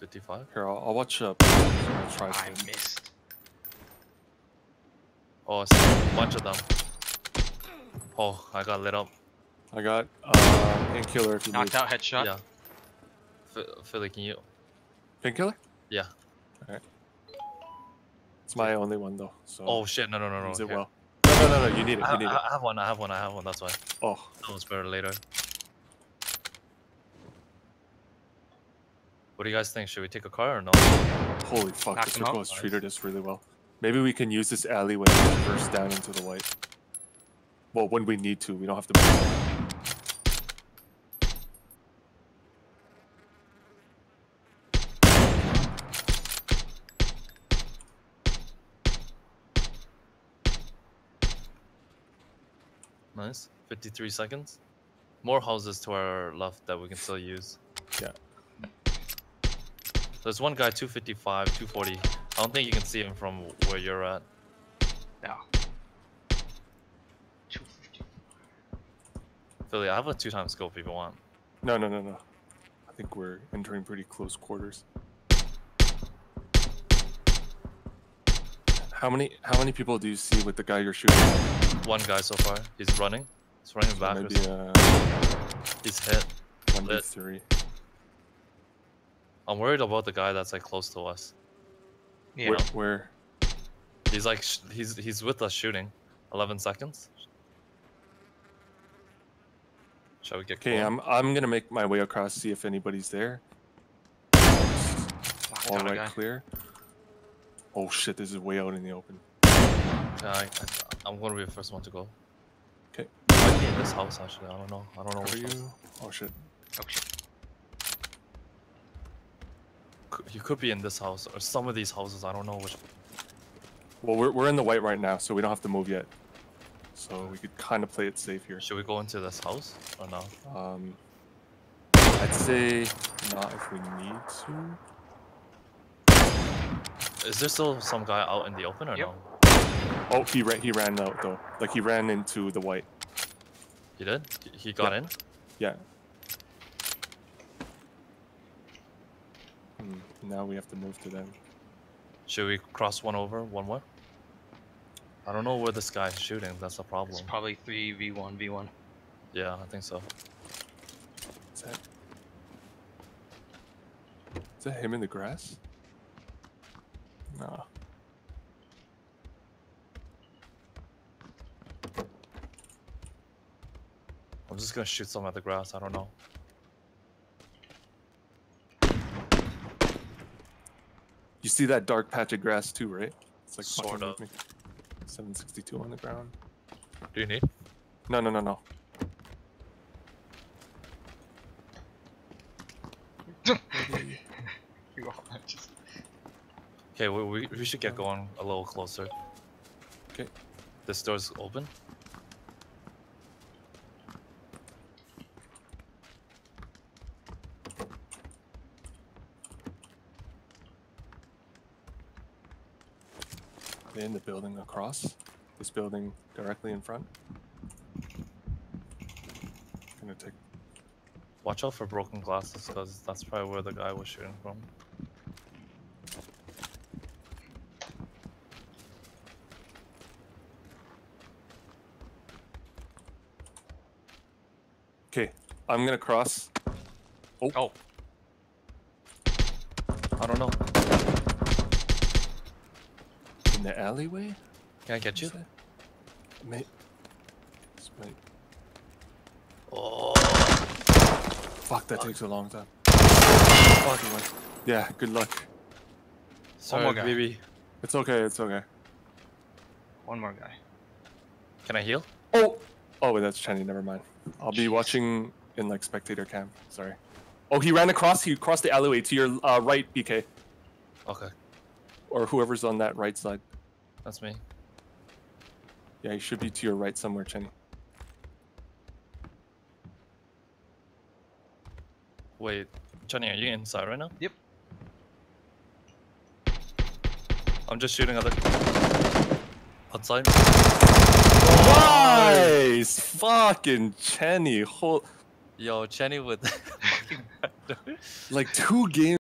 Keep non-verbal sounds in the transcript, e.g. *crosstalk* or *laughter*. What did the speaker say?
255. Here, I'll, I'll watch up. I'll try I to. missed. Oh, it's a bunch of them. Oh, I got lit up. I got uh, painkiller if you Knocked need. out headshot. Yeah. F Philly, can you? Painkiller? Yeah. Alright. It's my only one though. So Oh shit! No, no, no, no. use it well. No, no, no, no. You need it. I, You need I, it. I have one. I have one. I have one. That's why. Oh, That was better later. What do you guys think? Should we take a car or no? holy fuck! Knock The him circle has Nice. treated us really well. Maybe we can use this alleyway to burst down into the white. Well, when we need to, we don't have to. Nice. 53 seconds. More houses to our left that we can still use. Yeah. There's one guy 255, 240. I don't think you can see him from where you're at. No. 250. Philly, I have a two times scope if you want. No, no, no, no. I think we're entering pretty close quarters. How many? How many people do you see with the guy you're shooting? One guy so far. He's running. He's running So back. or maybe something. uh, He's hit. one v lit. three. I'm worried about the guy that's like close to us. Yeah. Where, where? He's like sh- he's he's with us shooting. 11 seconds. Shall we get Okay. I'm I'm gonna make my way across, see if anybody's there. Knocked All out a right, guy. clear. Oh shit, this is way out in the open. Yeah, I, I, am gonna be the first one to go. 'Kay. Might be in this house actually. I don't know. I don't know. Cover which you. house. Oh shit. Oh shit. He could be in this house or some of these houses. I don't know which. Well, we're we're in the white right now, so we don't have to move yet. So we could kind of play it safe here. Should we go into this house or no? Um, I'd say not if we need to. Is there still some guy out in the open or Yep. no? Oh, he ran. He ran out though. Like he ran into the white. He did. He- He got Yeah. in. Yeah. Now we have to move to them. Should we cross one over? One more? I don't know where this guy's shooting. That's the It's problem. probably 3v1, v1. Yeah, I think so. Is that? Is that him in the grass? No. I'm just gonna shoot some at the grass. I don't know. You see that dark patch of grass too, right? It's like Sort of. 762 on the ground. Do you need? No, no, no, no. Maybe- *laughs* You all just- Okay, we, we we should get going a little closer. Okay. This door's open. In the building across. This building directly in front. Gonna take. Watch out for broken glasses, because that's probably where the guy was shooting from. Okay, I'm gonna cross. Oh, oh. I don't know. In the alleyway? Can I get you? Is it? May. this might- Oh, Fuck, that takes a long time. Fucking way. Yeah, good luck. sorry, more guy. baby. It's okay, it's okay. one more guy. Can I heal? Oh! Oh, wait, that's Chenny, never mind. I'll be watching in like spectator cam. Sorry. Oh, he ran across. He crossed the alleyway to your uh, right, BK, Okay, or whoever's on that right side. that's me. Yeah, he should be to your right somewhere, Chenny. Wait, Johnny, are you inside right now? Yep. I'm just shooting at the outside. Nice, fucking Chenny. Whole Yo, Chenny with *laughs* like two games.